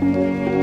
Música